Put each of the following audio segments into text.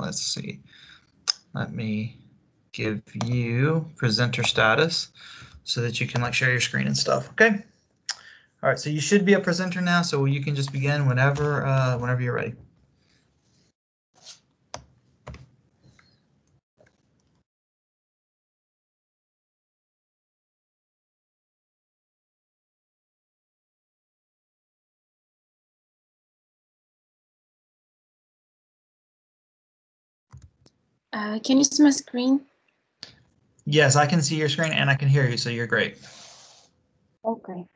let's see. Let me give you presenter status so that you can like share your screen and stuff. Okay. All right, so you should be a presenter now, so you can just begin whenever uh, whenever you're ready. Uh, can you see my screen? Yes, I can see your screen and I can hear you, so you're great. Okay.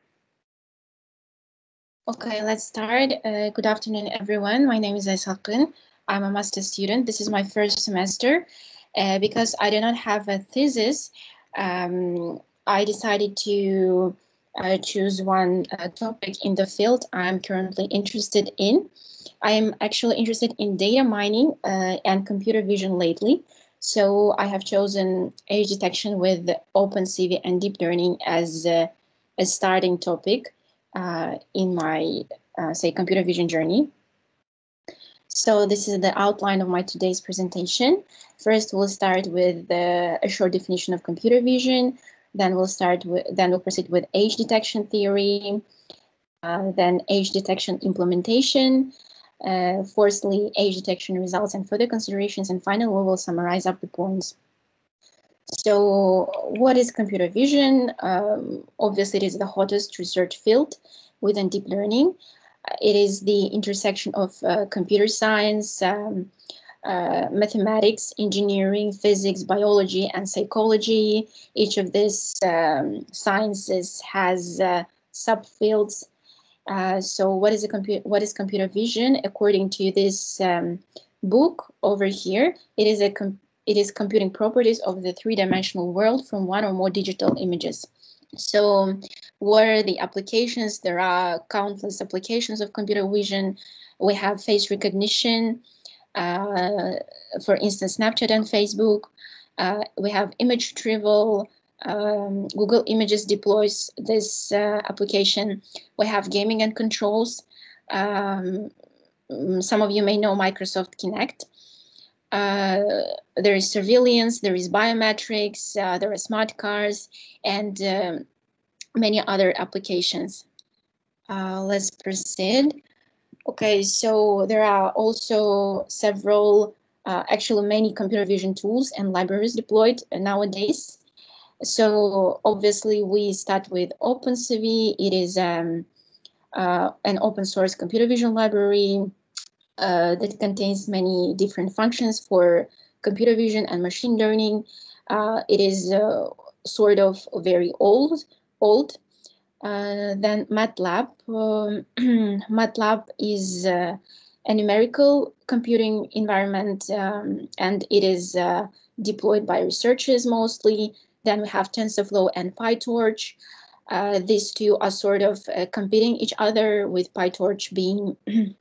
Okay, let's start. Uh, good afternoon, everyone. My name is Aisalkyn. I'm a master student. This is my first semester. Uh, because I do not have a thesis, um, I decided to uh, choose one uh, topic in the field I'm currently interested in. I'm actually interested in data mining uh, and computer vision lately. So I have chosen age detection with OpenCV and deep learning as a, a starting topic uh, in my, uh, say, computer vision journey. So this is the outline of my today's presentation. First, we'll start with uh, a short definition of computer vision. Then we'll start with, then we'll proceed with age detection theory, uh, then age detection implementation, uh, firstly, age detection results and further considerations, and finally, we will summarize up the points. So what is computer vision? Um, obviously, it is the hottest research field within deep learning. It is the intersection of uh, computer science, um, uh, mathematics, engineering, physics, biology, and psychology. Each of these um, sciences has uh, subfields. Uh, so what is a computer what is computer vision? According to this um, book over here it is a it is computing properties of the three-dimensional world from one or more digital images. So what are the applications? There are countless applications of computer vision. We have face recognition for instance snapchat and facebook uh, we have image retrieval um, Google Images deploys this uh, application. We have gaming and controls. Um, mm, some of you may know Microsoft Kinect. Uh, there is surveillance, there is biometrics, uh, there are smart cars, and um, many other applications. Uh, let's proceed. Okay, so there are also several, uh, actually many computer vision tools and libraries deployed nowadays. So obviously we start with OpenCV. It is um, uh, an open source computer vision library uh, that contains many different functions for computer vision and machine learning. Uh, it is uh, sort of very old. old. Uh, then MATLAB. Um, MATLAB is uh, a numerical computing environment um, and it is deployed by researchers mostly then we have TensorFlow and PyTorch. Uh, these two are sort of uh, competing each other with PyTorch being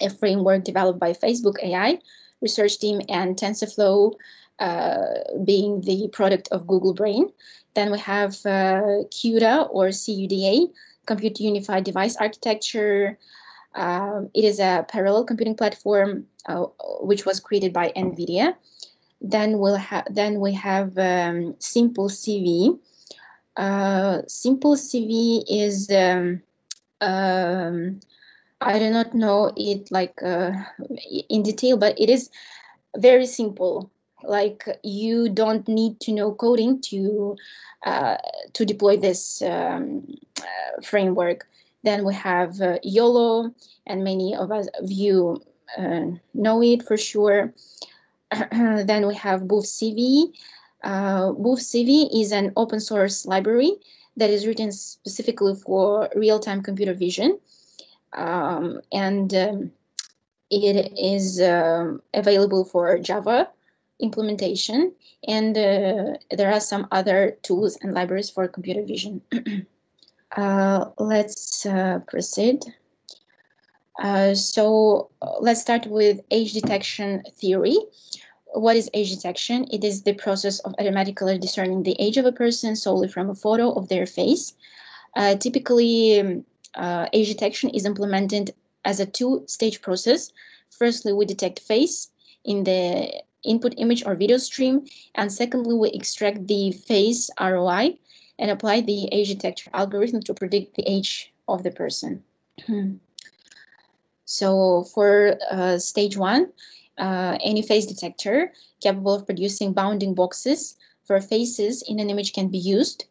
a framework developed by Facebook AI research team and TensorFlow uh, being the product of Google Brain. Then we have uh, CUDA or CUDA, Compute Unified Device Architecture. Um, it is a parallel computing platform uh, which was created by NVIDIA then we'll have then we have um, SimpleCV. Uh, SimpleCV is um, um, I do not know it like uh, in detail, but it is very simple. Like you don't need to know coding to uh, to deploy this um, uh, framework. Then we have uh, YOLO, and many of us of you uh, know it for sure. then we have BoofCV. Uh, BoofCV is an open source library that is written specifically for real-time computer vision. Um, and um, it is uh, available for Java implementation. And uh, there are some other tools and libraries for computer vision. uh, let's uh, proceed. Uh, so uh, let's start with age detection theory. What is age detection? It is the process of automatically discerning the age of a person solely from a photo of their face. Uh, typically, um, age detection is implemented as a two-stage process. Firstly, we detect face, in the input image or video stream. And secondly, we extract the face ROI and apply the age detector algorithm to predict the age of the person. so for uh, stage one, uh, any face detector capable of producing bounding boxes for faces in an image can be used.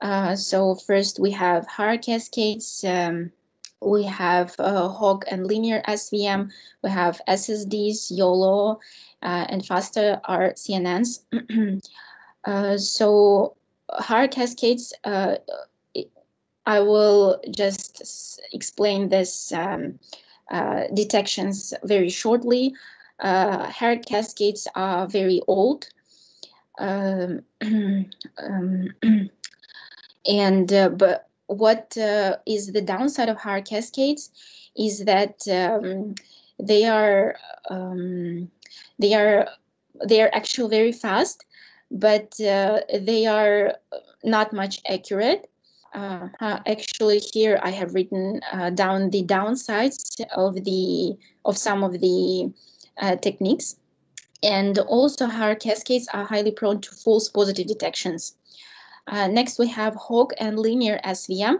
Uh, so first we have Haar cascades, um, we have uh, Hog and linear SVM, we have SSDs, YOLO, uh, and faster R-CNNs. uh, so Haar cascades, uh, I will just explain this um, uh, detections very shortly. Uh, Haar cascades are very old. Um, um, and uh, but what uh, is the downside of Haar cascades is that um, they are um, they are they are actually very fast, but uh, they are not much accurate. Uh, actually, here I have written uh, down the downsides of the of some of the uh, techniques, and also Haar cascades are highly prone to false positive detections. Uh, next, we have Hog and linear SVM.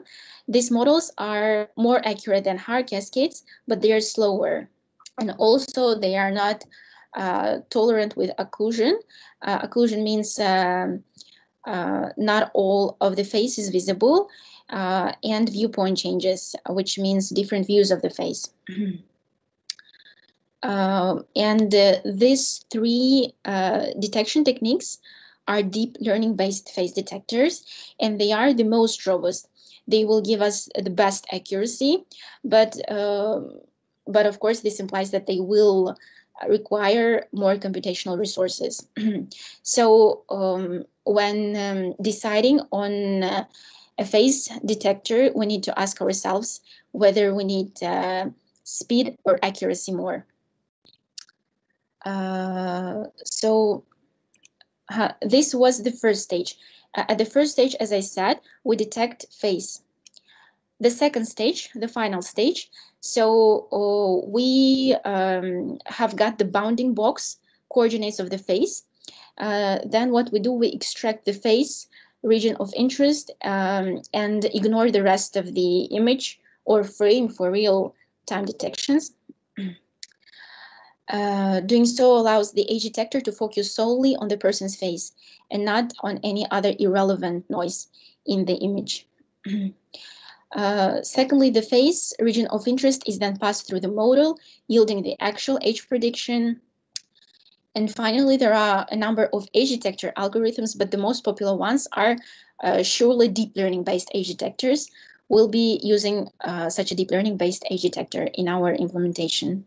These models are more accurate than Haar cascades, but they are slower. And also, they are not uh, tolerant with occlusion. Uh, occlusion means um, uh, not all of the face is visible uh, and viewpoint changes, which means different views of the face. Uh, and these three detection techniques are deep learning based face detectors, and they are the most robust. They will give us the best accuracy, but uh, but of course this implies that they will require more computational resources. so um, when um, deciding on uh, a face detector, we need to ask ourselves whether we need uh, speed or accuracy more. Uh, so this was the first stage. Uh, at the first stage, as I said, we detect face. The second stage, the final stage, so uh, we um, have got the bounding box coordinates of the face. Uh, then what we do, we extract the face region of interest um, and ignore the rest of the image or frame for real time detections. Uh, doing so allows the age detector to focus solely on the person's face and not on any other irrelevant noise in the image. uh, secondly, the face region of interest is then passed through the model, yielding the actual age prediction. And finally, there are a number of age detector algorithms, but the most popular ones are uh, surely deep learning based age detectors. We'll be using uh, such a deep learning based age detector in our implementation.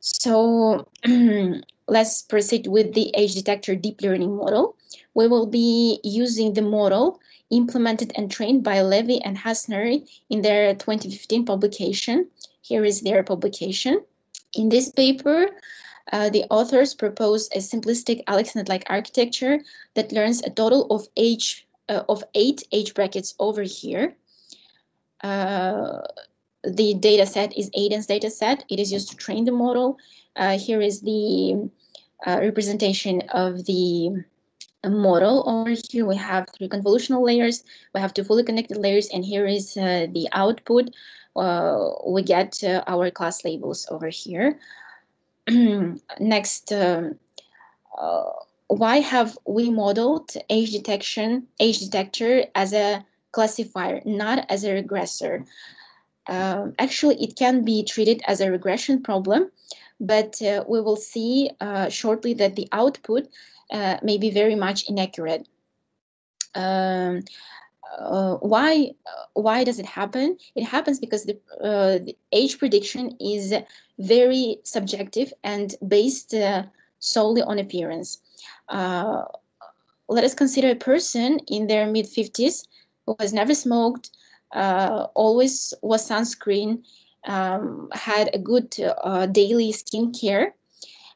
So let's proceed with the age detector deep learning model. We will be using the model implemented and trained by Levi and Hassner in their 2015 publication. Here is their publication. In this paper, uh, the authors propose a simplistic AlexNet-like architecture that learns a total of age uh, of eight age brackets over here. Uh, the data set is Adience data set. It is used to train the model. Uh, here is the uh, representation of the model. Over here we have three convolutional layers. We have two fully connected layers, and here is uh, the output. Uh, we get uh, our class labels over here. Next, um, uh, why have we modeled age detection, age detector as a classifier, not as a regressor? Um, actually, it can be treated as a regression problem, but uh, we will see uh, shortly that the output uh, may be very much inaccurate. Um, uh, why why does it happen? It happens because the, uh, the age prediction is very subjective and based uh, solely on appearance. let us consider a person in their mid 50s who has never smoked, uh, always was sunscreen, um, had a good uh, daily skincare.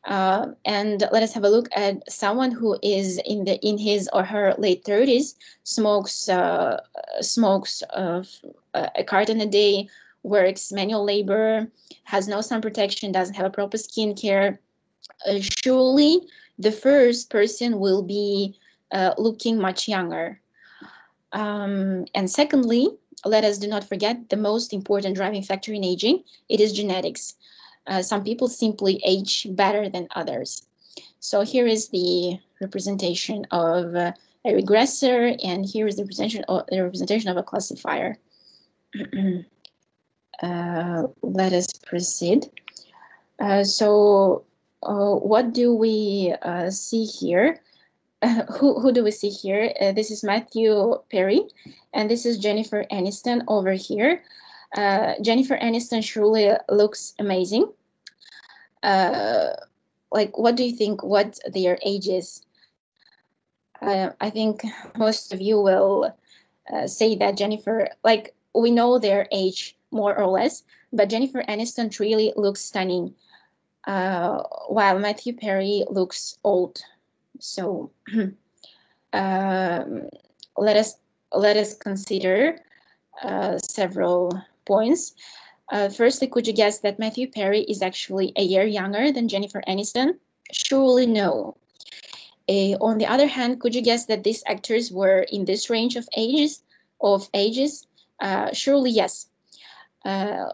Uh, and let us have a look at someone who is in the in his or her late 30s, smokes uh, smokes uh, a carton a day, works manual labor, has no sun protection, doesn't have a proper skincare, uh, surely the first person will be uh, looking much younger. Um, and secondly, let us do not forget the most important driving factor in aging, it is genetics. Uh, some people simply age better than others. So here is the representation of uh, a regressor, and here is the representation of, the representation of a classifier. uh, let us proceed. Uh, so uh, what do we uh, see here? who, who do we see here? Uh, this is Matthew Perry, and this is Jennifer Aniston over here. Uh, Jennifer Aniston surely looks amazing. Uh, like, what do you think? What their ages? Uh, I think most of you will uh, say that Jennifer, like, we know their age more or less, but Jennifer Aniston really looks stunning, while Matthew Perry looks old. So um, let us let us consider uh, several points. Uh, firstly, could you guess that Matthew Perry is actually a year younger than Jennifer Aniston? Surely no. Uh, on the other hand, could you guess that these actors were in this range of ages? Of ages, uh, surely yes. Uh,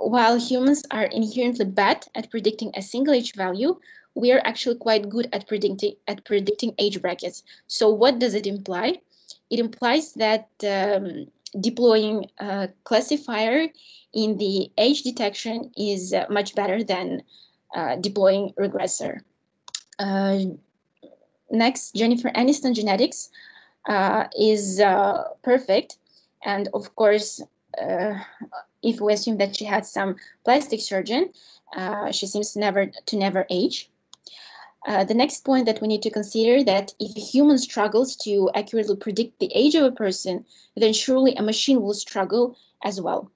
while humans are inherently bad at predicting a single age value, we are actually quite good at predicting at predicting age brackets. So what does it imply? It implies that um, deploying a classifier in the age detection is uh, much better than uh, deploying regressor. Uh, next, Jennifer Aniston genetics uh, is uh, perfect. And of course, uh, if we assume that she had some plastic surgeon, she seems never to never age. Uh, the next point that we need to consider that if a human struggles to accurately predict the age of a person, then surely a machine will struggle as well.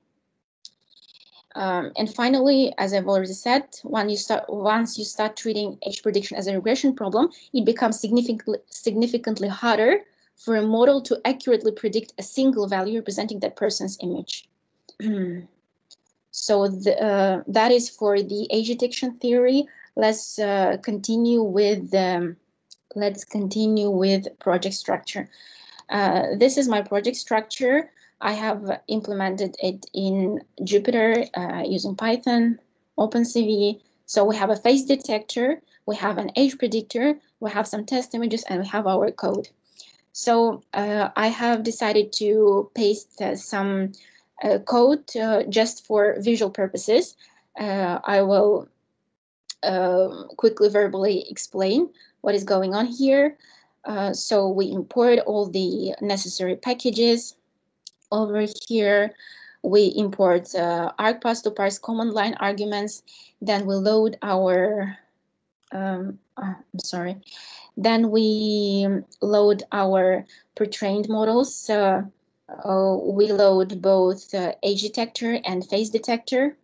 Um, and finally, as I've already said, when you start, once you start treating age prediction as a regression problem, it becomes significantly, significantly harder for a model to accurately predict a single value representing that person's image. so the, uh, that is for the age detection theory let's uh, continue with um, let's continue with project structure. Uh, this is my project structure. I have implemented it in Jupyter uh, using Python, OpenCV. So we have a face detector, we have an age predictor, we have some test images, and we have our code. So uh, I have decided to paste uh, some uh, code just for visual purposes. I will uh, quickly verbally explain what is going on here. Uh, so we import all the necessary packages over here. We import uh, ArgParse to parse command line arguments. Then we load our, um, uh, I'm sorry. Then we load our pre-trained models. Uh, we load both uh, age detector and face detector.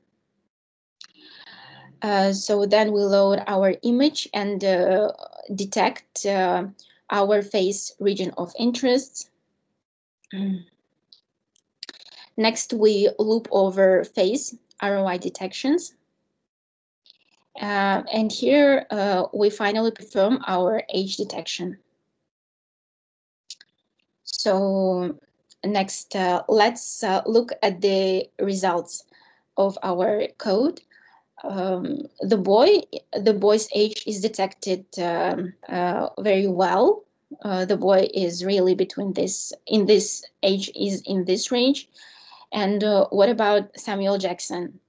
Uh, so then we load our image and uh, detect uh, our face region of interest. Next, we loop over face ROI detections. Uh, and here uh, we finally perform our age detection. So next, let's look at the results of our code um, the boy, the boy's age is detected um, uh, very well. Uh, the boy is really between this, in this age is in this range. And uh, what about Samuel Jackson?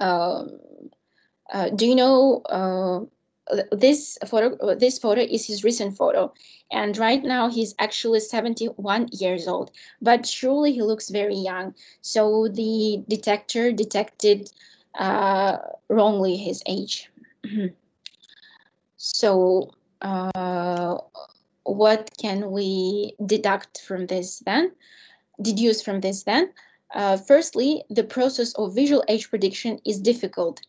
Um, uh, do you know uh, this photo? This photo is his recent photo, and right now he's actually 71 years old. But surely he looks very young. So the detector detected uh, wrongly his age. so uh, what can we deduct from this then? Deduce from this then? Uh, firstly, the process of visual age prediction is difficult.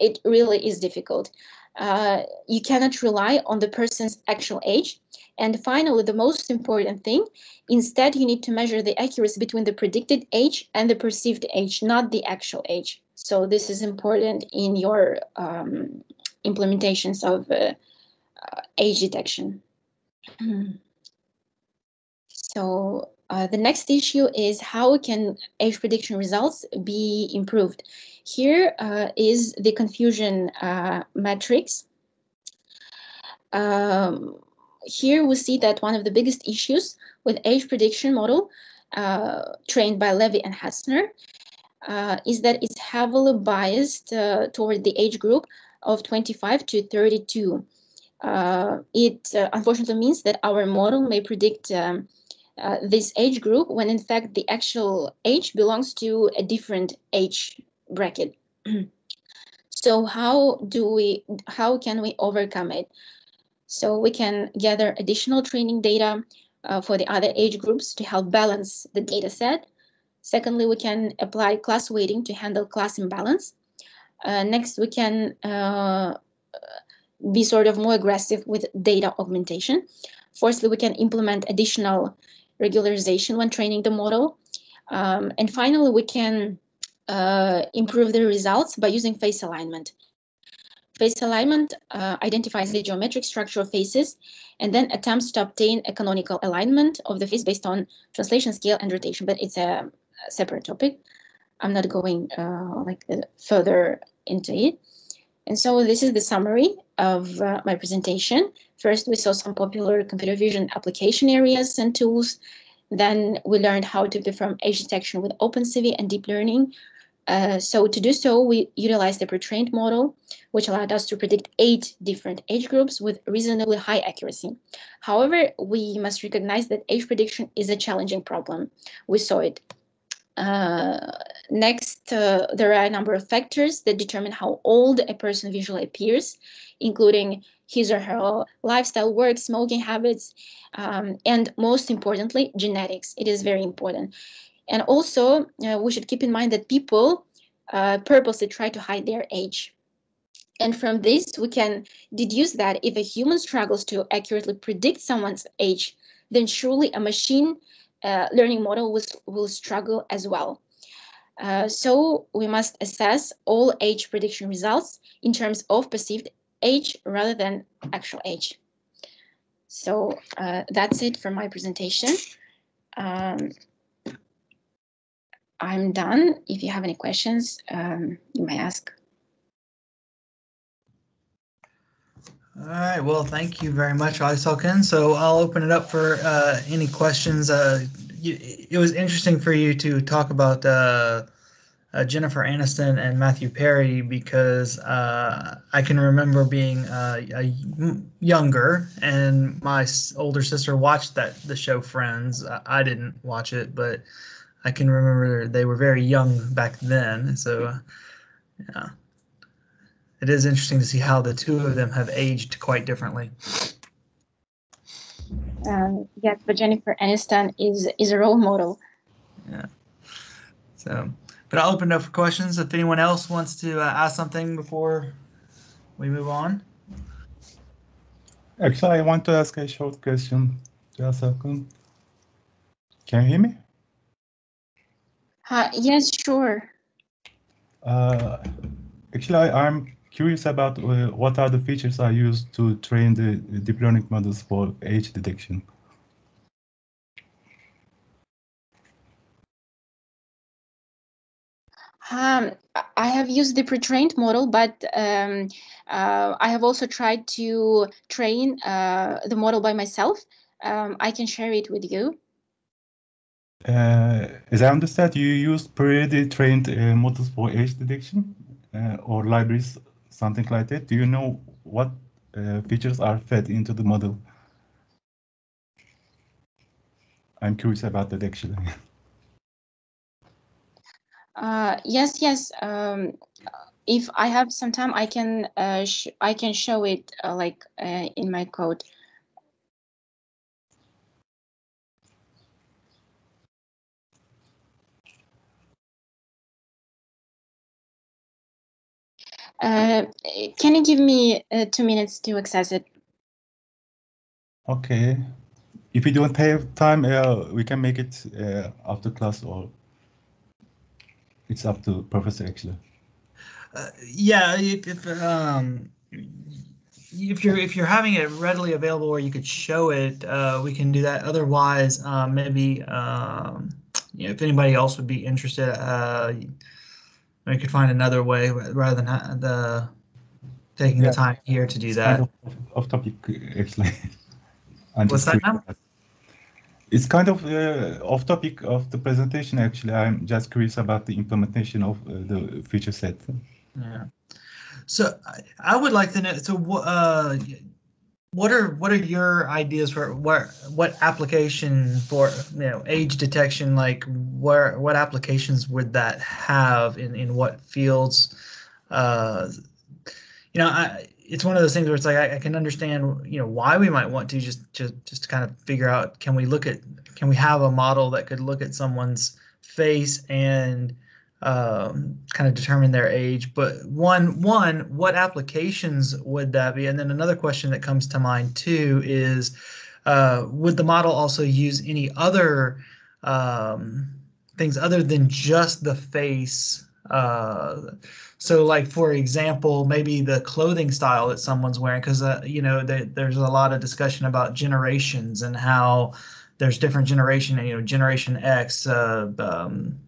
It really is difficult. Uh, you cannot rely on the person's actual age. And finally, the most important thing, instead, you need to measure the accuracy between the predicted age and the perceived age, not the actual age. So this is important in your um, implementations of uh, uh, age detection. so uh, the next issue is how can age prediction results be improved? Here uh, is the confusion uh, matrix. Um, here we see that one of the biggest issues with age prediction model uh, trained by Levi and Hassner uh, is that it's heavily biased toward the age group of 25 to 32. it unfortunately means that our model may predict um, uh, this age group when in fact the actual age belongs to a different age bracket. so how do we, how can we overcome it? So we can gather additional training data uh, for the other age groups to help balance the data set. Secondly, we can apply class weighting to handle class imbalance. Uh, next, we can uh, be sort of more aggressive with data augmentation. Fourthly, we can implement additional regularization when training the model. Um, and finally, we can uh, improve the results by using face alignment. Face alignment uh, identifies the geometric structure of faces and then attempts to obtain a canonical alignment of the face based on translation scale and rotation, but it's a, separate topic. I'm not going uh, like uh, further into it. And so this is the summary of uh, my presentation. First, we saw some popular computer vision application areas and tools. Then we learned how to perform age detection with OpenCV and deep learning. Uh, so to do so, we utilized the pre-trained model, which allowed us to predict eight different age groups with reasonably high accuracy. However, we must recognize that age prediction is a challenging problem. We saw it uh, next, uh, there are a number of factors that determine how old a person visually appears, including his or her lifestyle, work, smoking habits, um, and most importantly, genetics. It is very important. And also, uh, we should keep in mind that people uh, purposely try to hide their age. And from this, we can deduce that if a human struggles to accurately predict someone's age, then surely a machine uh, learning model will, will struggle as well. Uh, so we must assess all age prediction results in terms of perceived age rather than actual age. So uh, that's it for my presentation. Um, I'm done. If you have any questions, um, you may ask. All right. Well, thank you very much, Aisalkyn. So I'll open it up for uh, any questions. Uh, you, it was interesting for you to talk about uh, uh Jennifer Aniston and Matthew Perry because uh, I can remember being uh, younger and my older sister watched that the show Friends. I didn't watch it, but I can remember they were very young back then. So, yeah it is interesting to see how the two of them have aged quite differently. Um, yes, but Jennifer Aniston is is a role model. Yeah. So, but I'll open up for questions if anyone else wants to uh, ask something before we move on. Actually, I want to ask a short question. Just a second. Can you hear me? Uh, yes, sure. Uh, actually, I, I'm curious about uh, what are the features I used to train the deep learning models for age detection. Um, I have used the pre-trained model, but um, uh, I have also tried to train uh, the model by myself. Um, I can share it with you. Uh, as I understand, you use pre-trained uh, models for age detection uh, or libraries something like that. Do you know what uh, features are fed into the model? I'm curious about that actually. Uh, yes, yes. Um, if I have some time, I can uh, I can show it uh, like uh, in my code. Uh, can you give me uh, two minutes to access it? Okay. If you don't have time, uh, we can make it uh, after class or it's up to professor actually. Uh, yeah, if, if um, if you're if you're having it readily available where you could show it, uh, we can do that. Otherwise, uh, maybe um, you know, if anybody else would be interested, uh, we could find another way rather than the taking Yeah. the time here to do It's that. kind of off topic, actually. What's that now? It's kind of uh, off topic of the presentation, actually. I'm just curious about the implementation of uh, the feature set. Yeah. So I, I would like to know. So what uh, what are what are your ideas for what what application for you know age detection? Like where what applications would that have in in what fields? Uh, you know, I, it's one of those things where it's like I, I can understand you know why we might want to just just just kind of figure out can we look at can we have a model that could look at someone's face and um, kind of determine their age. But one, one, what applications would that be? And then another question that comes to mind too is, uh, would the model also use any other um, things other than just the face? Uh, so, like for example, maybe the clothing style that someone's wearing, because uh, you know there, there's a lot of discussion about generations and how there's different generation, you know, Generation X, uh, um,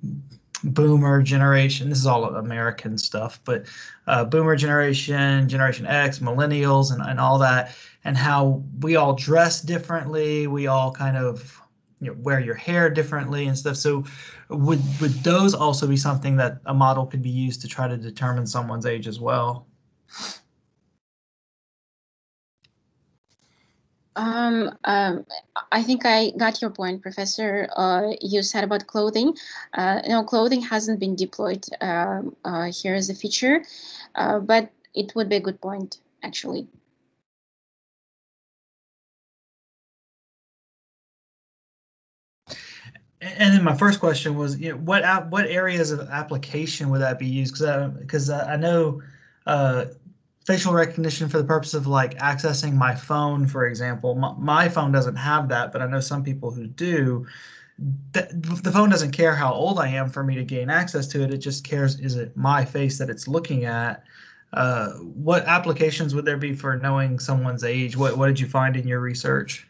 boomer generation. This is all american stuff but uh, boomer generation generation x millennials and, and all that and how we all dress differently. We all kind of you know, wear your hair differently and stuff. So would would those also be something that a model could be used to try to determine someone's age as well Um, um, I think I got your point, Professor. Uh, you said about clothing. Uh, no, clothing hasn't been deployed um, uh, here as a feature, uh, but it would be a good point, actually. And then my first question was, you know, what what areas of application would that be used? Because because I, I, know uh, facial recognition for the purpose of like accessing my phone, for example. My, my phone doesn't have that, but I know some people who do. The, the phone doesn't care how old I am for me to gain access to it. It just cares is it my face that it's looking at. Uh, what applications would there be for knowing someone's age? What what did you find in your research?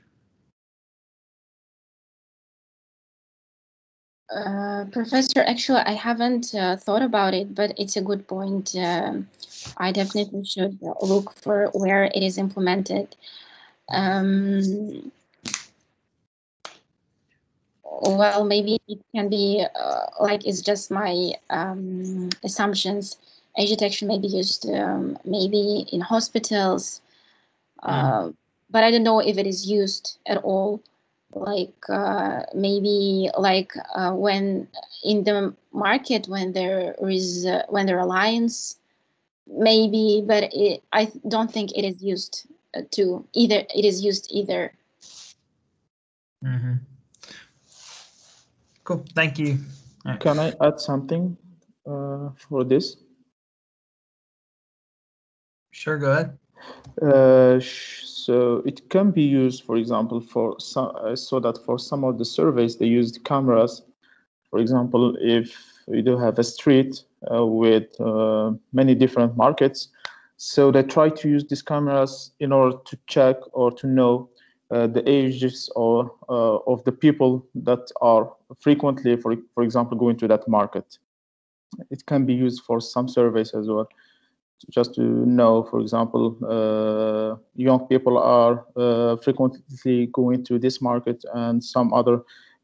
Uh, Professor, actually, I haven't uh, thought about it, but it's a good point. Um, I definitely should look for where it is implemented. Um, well, maybe it can be uh, like it's just my um, assumptions. Age detection may be used um, maybe in hospitals, Mm. but I don't know if it is used at all like uh, maybe like uh, when in the market when there is uh, when there are lines maybe but it, i don't think it is used to either it is used either Mm-hmm. Cool. Thank you. Right. Can I add something uh, for this? Sure. Go ahead. Uh, so it can be used, for example, for some, uh, so that for some of the surveys they used cameras. For example, if we do have a street uh, with many different markets, so they try to use these cameras in order to check or to know uh, the ages or uh, of the people that are frequently, for for example, going to that market. It can be used for some surveys as well just to know, for example, uh, young people are uh, frequently going to this market and some other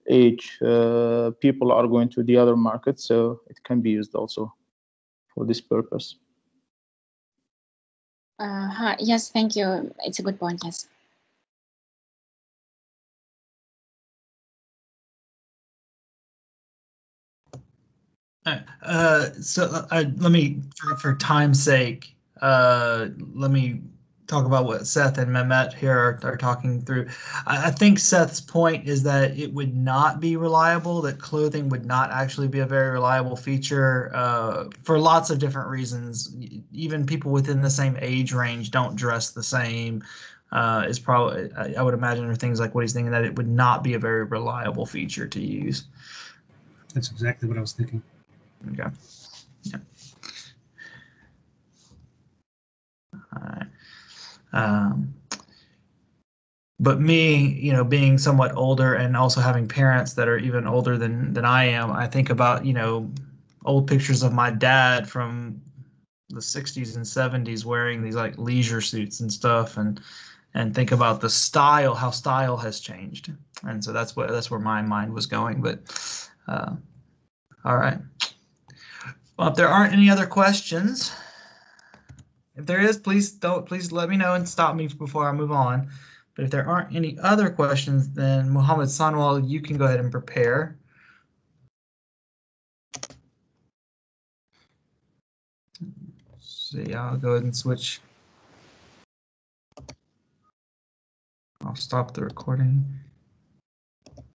age uh, people are going to the other market. So it can be used also for this purpose. uh, yes thank you it's a good point yes Uh, so uh, let me, for, for time's sake, uh, let me talk about what Seth and Mehmet here are, are talking through. I, I think Seth's point is that it would not be reliable, that clothing would not actually be a very reliable feature uh, for lots of different reasons. Even people within the same age range don't dress the same. Uh, is probably, I, I would imagine, are things like what he's thinking that it would not be a very reliable feature to use. That's exactly what I was thinking. Okay. Yeah. All right. Um, but me, you know, being somewhat older and also having parents that are even older than than I am, I think about you know old pictures of my dad from the 60s and 70s wearing these like leisure suits and stuff and and think about the style how style has changed and so that's what that's where my mind was going but uh, all right well if there aren't any other questions if there is please don't please let me know and stop me before i move on. But if there aren't any other questions then Muhammad Sanwal you can go ahead and prepare. See I'll go ahead and switch. I'll stop the recording